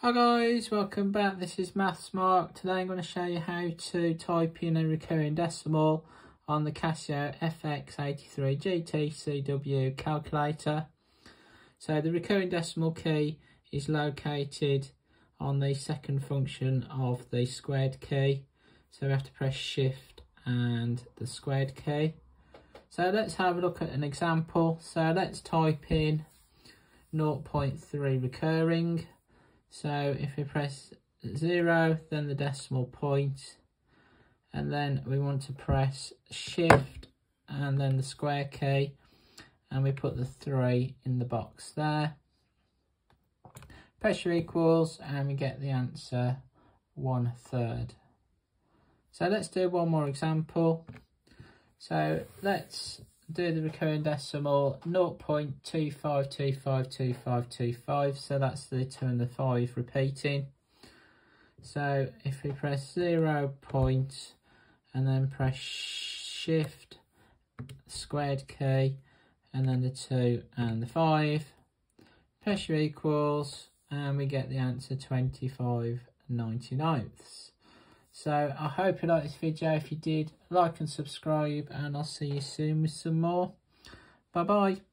Hi guys, welcome back. This is Maths Mark. Today I'm going to show you how to type in a recurring decimal on the Casio FX83 GT calculator. So the recurring decimal key is located on the second function of the squared key. So we have to press shift and the squared key. So let's have a look at an example. So let's type in 0.3 recurring. So if we press 0, then the decimal point, and then we want to press shift and then the square key, and we put the 3 in the box there. Pressure equals, and we get the answer one third. So let's do one more example. So let's do the recurring decimal 0.25252525 so that's the 2 and the 5 repeating. So if we press 0 point and then press shift squared key and then the 2 and the 5 pressure equals and we get the answer 25 99ths so I hope you liked this video. If you did, like and subscribe and I'll see you soon with some more. Bye bye.